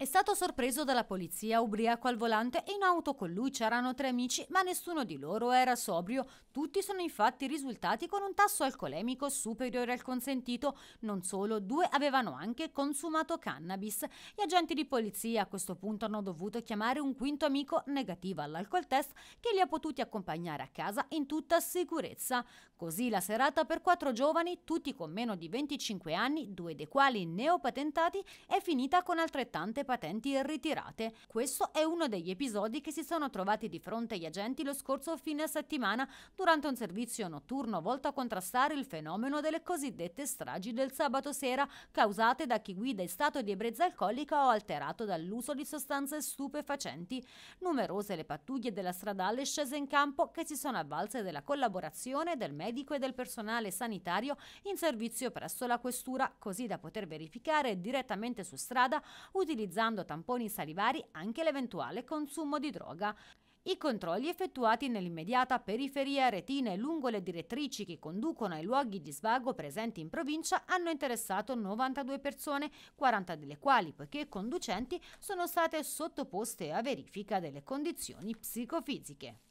È stato sorpreso dalla polizia ubriaco al volante e in auto con lui c'erano tre amici, ma nessuno di loro era sobrio. Tutti sono infatti risultati con un tasso alcolemico superiore al consentito. Non solo, due avevano anche consumato cannabis. Gli agenti di polizia a questo punto hanno dovuto chiamare un quinto amico negativo all'alcol test che li ha potuti accompagnare a casa in tutta sicurezza. Così la serata per quattro giovani, tutti con meno di 25 anni, due dei quali neopatentati, è finita con altrettante patenti ritirate. Questo è uno degli episodi che si sono trovati di fronte agli agenti lo scorso fine settimana durante un servizio notturno volto a contrastare il fenomeno delle cosiddette stragi del sabato sera causate da chi guida in stato di ebbrezza alcolica o alterato dall'uso di sostanze stupefacenti. Numerose le pattuglie della stradale scese in campo che si sono avvalse della collaborazione del medico e del personale sanitario in servizio presso la questura, così da poter verificare direttamente su strada utilizzando utilizzando tamponi salivari anche l'eventuale consumo di droga. I controlli effettuati nell'immediata periferia retina e lungo le direttrici che conducono ai luoghi di svago presenti in provincia hanno interessato 92 persone, 40 delle quali, poiché conducenti, sono state sottoposte a verifica delle condizioni psicofisiche.